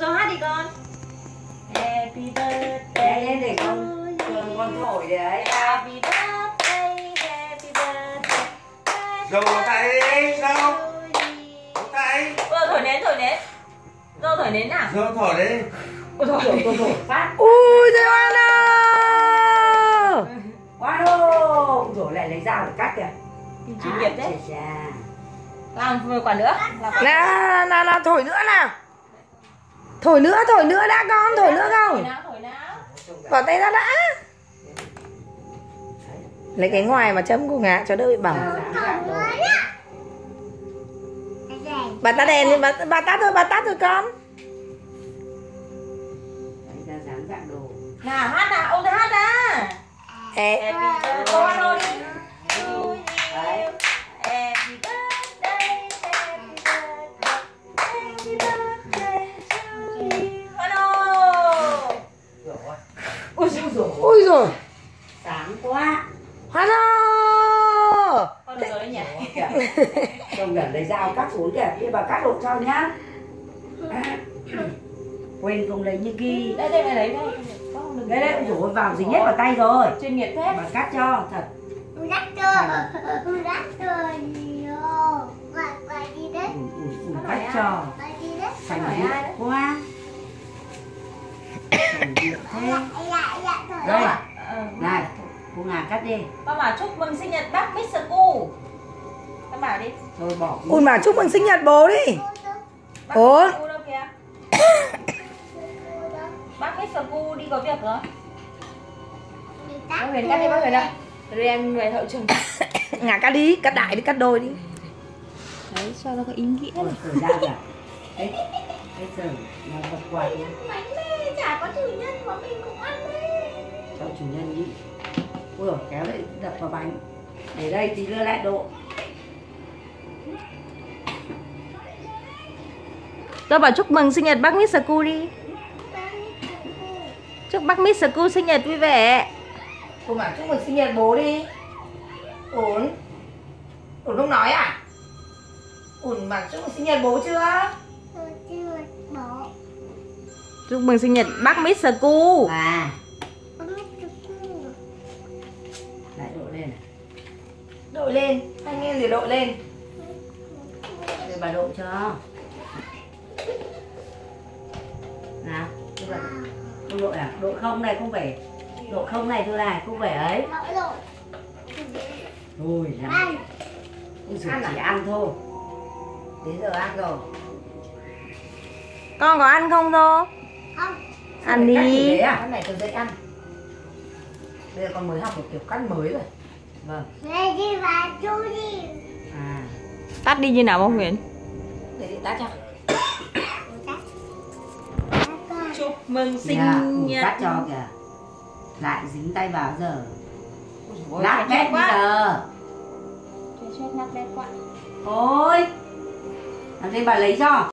rồi hát đi con. Happy birthday Để lên để con con, con thổi đấy Happy birthday Happy birthday. Dâu tay đi, dâu Tay Rồi thổi nến thổi nến. Rồi thổi nến nào? Dâu thổi đi. Ôi thổi trời thổi thổi phát. Ui trời ơi nào quá đô rồi lại lấy dao để cắt kìa. Chuyên nghiệp đấy chà. Làm vừa quả nữa. Nào nào nào thổi nữa nào thổi nữa thổi nữa đã con thổi nữa không? Bỏ tay ra đã. Lấy cái ngoài mà chấm cùng ạ cho đỡ bị bỏng. Ra bà tắt đèn đi bà, bà tắt thôi bà tắt thôi con. Ra Nào hát nào Ôi hát nào. Ê, Happy birthday Cô ăn rồi đi To you. Đấy. Happy birthday Happy birthday Happy birthday to you Hello rồi Ôi dồi dồi ui rồi sáng quá. Hello Con rồi đấy nhỉ. Trông gần lấy dao cắt xuống kìa. Đi bà cắt hộ cho nhá. Quên không lấy như kia Đây đây mày lấy đây. Được đấy đấy rồi vào dính hết vào tay rồi. Chuyên nghiệp thế. Bà cắt cho thật. Ừ, ừ, ừ, cắt cho. thành Hỏi việc ai đấy? quá thành đây này cô ngà cắt đi. Con bảo chúc mừng sinh nhật bác Mr. Cu. Con bảo đi. Thôi bỏ ui mà chúc mừng sinh nhật bố đi. Kìa? Bác Mr. Cu đi có việc rồi? Bác Huyền cắt đi bác Huyền đâu Rồi em về hậu trường. Ngả cắt đi cắt đại đi cắt đôi đi. Đấy cho nó có ý nghĩa. Ôi, bây giờ là vật quà đi. Bánh mê chả có chủ nhân mà mình cũng ăn đi cho chủ nhân đi. Ui dồi, kéo lại đập vào bánh. Để đây tí nữa lại độ. Tôi bảo chúc mừng sinh nhật bác Mr. Cu đi. Chúc bác Mr. Cu sinh nhật vui vẻ. Cô bảo chúc mừng sinh nhật bố đi. Ổn ổn không nói à? Ổn bảo chúc mừng sinh nhật bố chưa Chúc mừng sinh nhật bác Mr. Cu à lại độ lên. Này đội lên. Anh em thì đội lên. Để bà độ cho. Nào. Không độ à? Độ không này không phải độ không này thôi này không phải ấy. Thôi làm Ôi giời, Ăn à? chỉ ăn thôi. Đến giờ ăn rồi. Con có ăn không Dô? Ăn đi. À? này tôi dễ ăn. Bây giờ con mới học một kiểu cắt mới rồi. Vâng. À. Tắt đi như nào bác Huyền? để đi tắt cho. Chúc mừng sinh Dạ, ủ nhật. cắt cho kìa. Lại dính tay vào giờ. Ôi, nát chết bét bây giờ. Chết chết nát bét quá. Thôi làm đây bà lấy cho